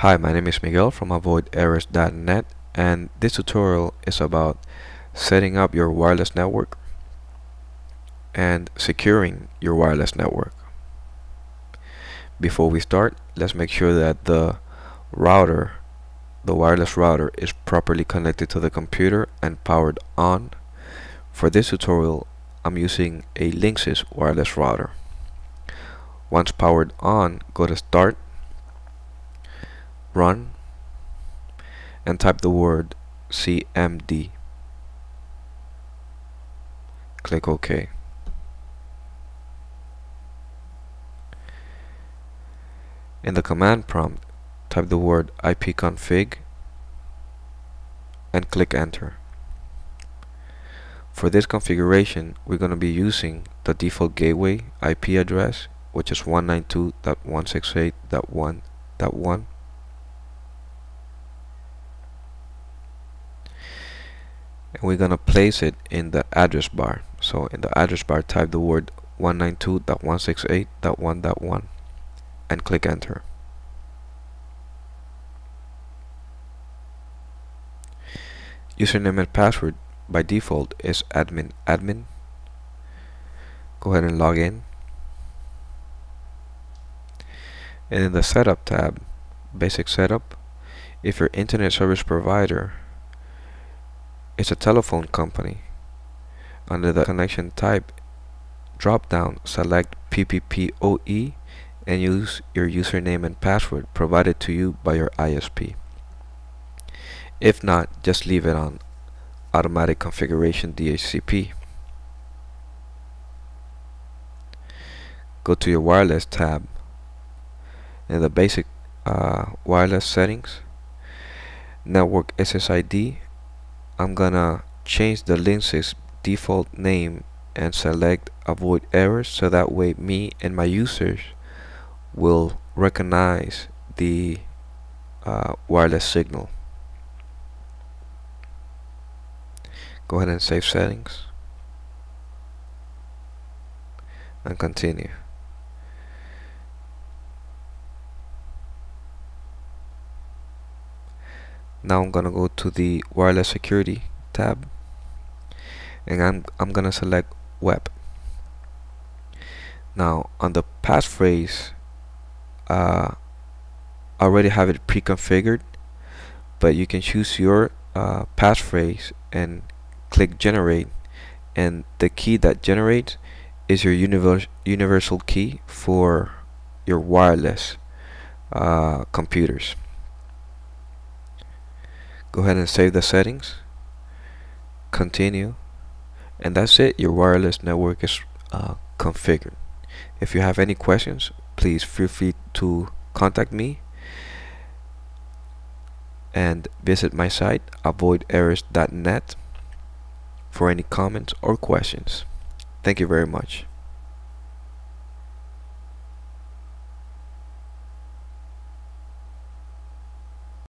Hi, my name is Miguel from avoiderrors.net and this tutorial is about setting up your wireless network and securing your wireless network. Before we start, let's make sure that the router, the wireless router is properly connected to the computer and powered on. For this tutorial, I'm using a Linksys wireless router. Once powered on, go to Start run and type the word CMD. Click OK. In the command prompt, type the word ipconfig and click enter. For this configuration, we're going to be using the default gateway IP address, which is 192.168.1.1 and we're gonna place it in the address bar. So in the address bar type the word 192.168.1.1 and click enter. Username and password by default is admin admin. Go ahead and log in. And in the setup tab basic setup if your internet service provider is a telephone company. Under the connection type drop down, select PPPoE and use your username and password provided to you by your ISP. If not, just leave it on automatic configuration DHCP. Go to your wireless tab in the basic uh, wireless settings network SSID I'm gonna change the Linksys default name and select avoid errors so that way me and my users will recognize the uh, wireless signal. Go ahead and save settings and continue now I'm gonna go to the wireless security tab and I'm, I'm gonna select WEP. Now on the passphrase uh, I already have it pre-configured but you can choose your uh, passphrase and click generate and the key that generates is your univers universal key for your wireless uh, computers go ahead and save the settings. Continue. And that's it. Your wireless network is uh, configured. If you have any questions please feel free to contact me. And visit my site avoiderrors.net for any comments or questions. Thank you very much